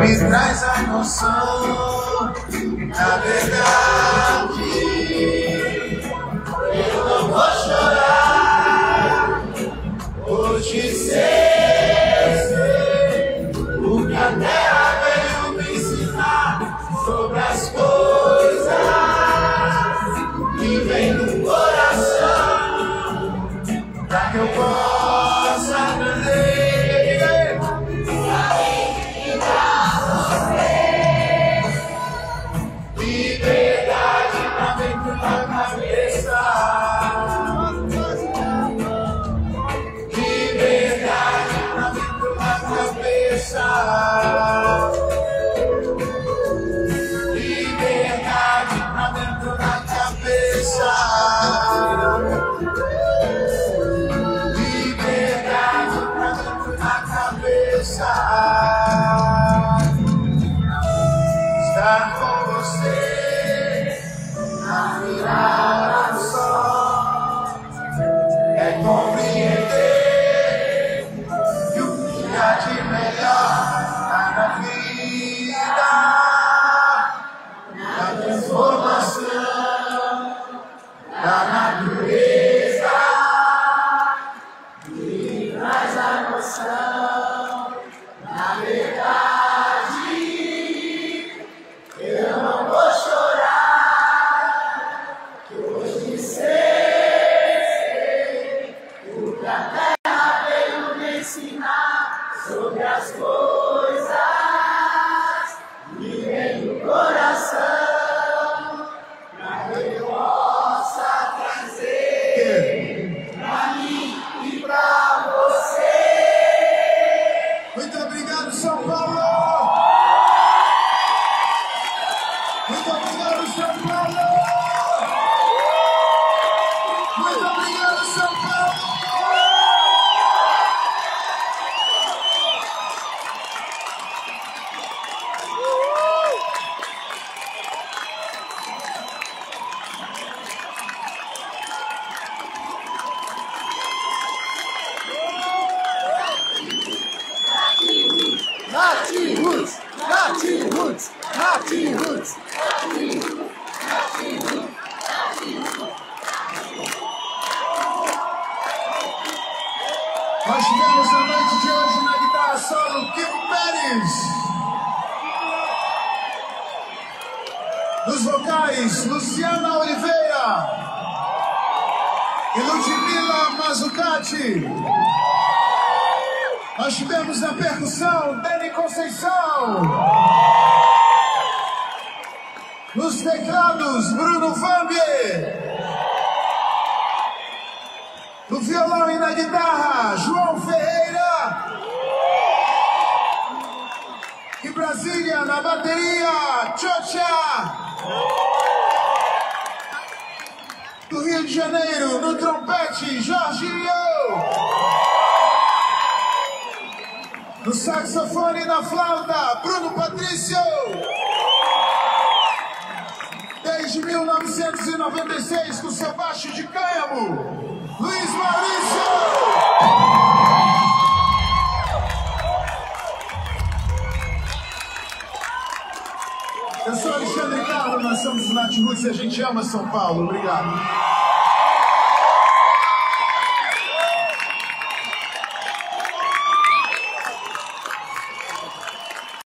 me traz a noção da verdade. Nazi Roots! Nazi Roots! Nazi Roots! Nazi Roots! Nós tivemos a noite de hoje na guitarra solo Kim Pérez. Nos vocais, Luciana Oliveira e Ludmila Mazzucati. Nós tivemos na percussão Dani Conceição. Nos teclados, Bruno Fambier. No violão e na guitarra, João Ferreira. E Brasília, na bateria, Tchotcha. Do Rio de Janeiro, no trompete, Jorginho. No saxofone e na flauta, Bruno Patrício. Desde 1996, com seu baixo de cânhamo, Eu sou Alexandre Carlos, nós somos os Nat Roots e a gente ama São Paulo. Obrigado.